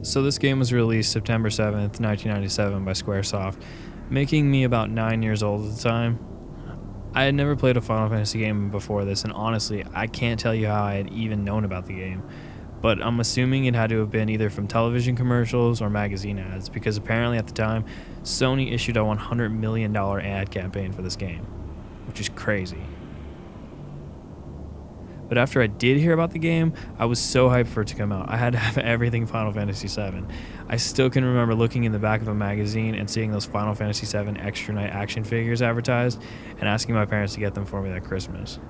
So this game was released September 7th, 1997 by Squaresoft, making me about 9 years old at the time. I had never played a Final Fantasy game before this, and honestly, I can't tell you how I had even known about the game. But I'm assuming it had to have been either from television commercials or magazine ads, because apparently at the time, Sony issued a $100 million ad campaign for this game, which is crazy. But after I did hear about the game, I was so hyped for it to come out. I had to have everything Final Fantasy VII. I still can remember looking in the back of a magazine and seeing those Final Fantasy VII Extra Knight action figures advertised and asking my parents to get them for me that Christmas.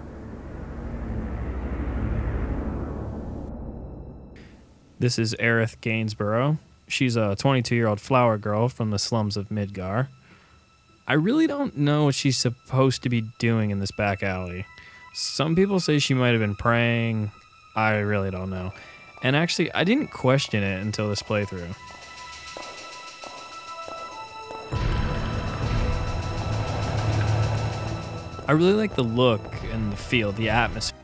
This is Aerith Gainsborough. She's a 22 year old flower girl from the slums of Midgar. I really don't know what she's supposed to be doing in this back alley. Some people say she might have been praying. I really don't know. And actually, I didn't question it until this playthrough. I really like the look and the feel, the atmosphere.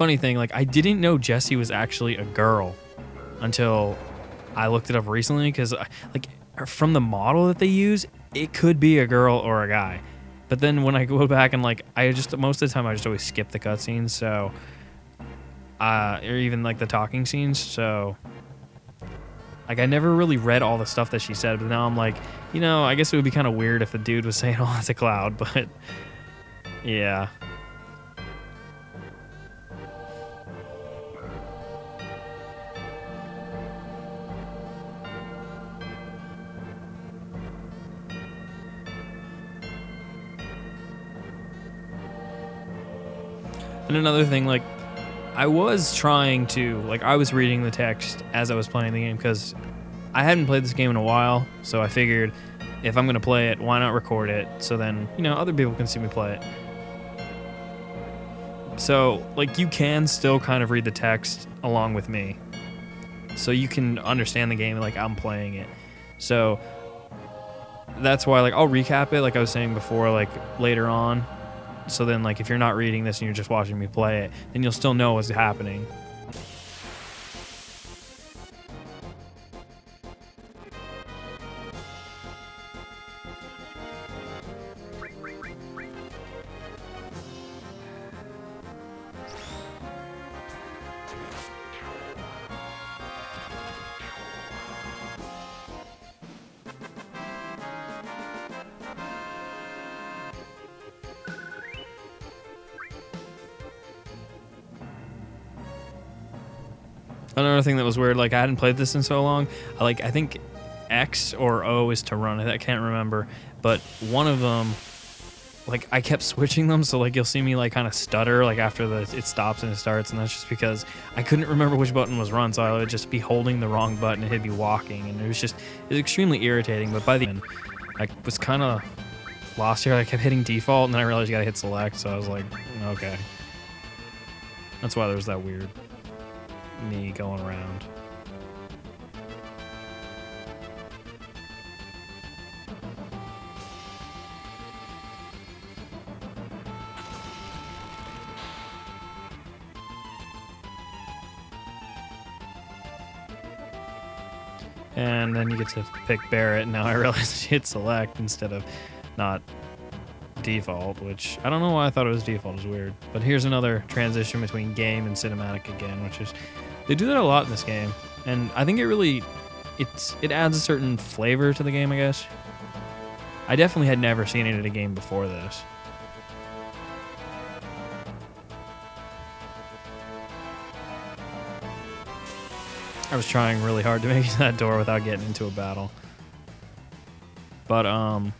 Funny thing, like I didn't know Jessie was actually a girl until I looked it up recently because, like, from the model that they use, it could be a girl or a guy. But then when I go back and like, I just most of the time I just always skip the cutscenes, so uh, or even like the talking scenes. So like I never really read all the stuff that she said, but now I'm like, you know, I guess it would be kind of weird if the dude was saying all that's a cloud, but yeah. And another thing, like, I was trying to, like, I was reading the text as I was playing the game because I hadn't played this game in a while. So I figured if I'm going to play it, why not record it? So then, you know, other people can see me play it. So, like, you can still kind of read the text along with me. So you can understand the game like I'm playing it. So that's why, like, I'll recap it, like I was saying before, like, later on so then, like, if you're not reading this and you're just watching me play it, then you'll still know what's happening. Another thing that was weird, like I hadn't played this in so long. I like I think X or O is to run. I can't remember, but one of them, like I kept switching them, so like you'll see me like kind of stutter like after the it stops and it starts, and that's just because I couldn't remember which button was run, so I would just be holding the wrong button and he'd be walking, and it was just it was extremely irritating. But by the end, I was kind of lost here. I kept hitting default, and then I realized you gotta hit select, so I was like, okay. That's why there was that weird me going around. And then you get to pick Barret. Now I realize you hit select instead of not default, which I don't know why I thought it was default. It's weird. But here's another transition between game and cinematic again, which is they do that a lot in this game, and I think it really it's it adds a certain flavor to the game. I guess I definitely had never seen it in a game before this. I was trying really hard to make it to that door without getting into a battle. But um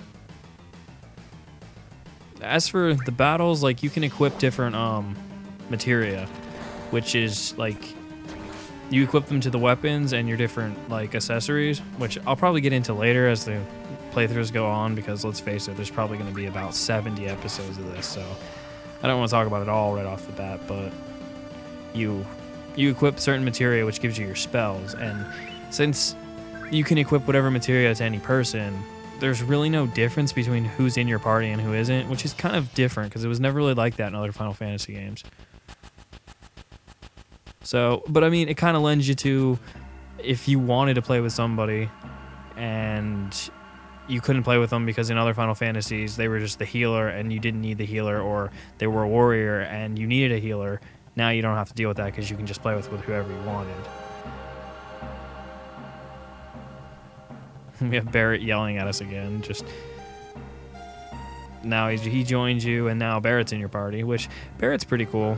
as for the battles, like you can equip different um materia, which is like you equip them to the weapons and your different like accessories, which I'll probably get into later as the playthroughs go on because let's face it, there's probably going to be about 70 episodes of this, so I don't want to talk about it all right off the bat, but you you equip certain materia which gives you your spells and since you can equip whatever materia to any person there's really no difference between who's in your party and who isn't which is kind of different because it was never really like that in other final fantasy games so but i mean it kind of lends you to if you wanted to play with somebody and you couldn't play with them because in other final fantasies they were just the healer and you didn't need the healer or they were a warrior and you needed a healer now you don't have to deal with that because you can just play with, with whoever you wanted. we have Barret yelling at us again. Just now he, he joins you, and now Barret's in your party, which Barret's pretty cool.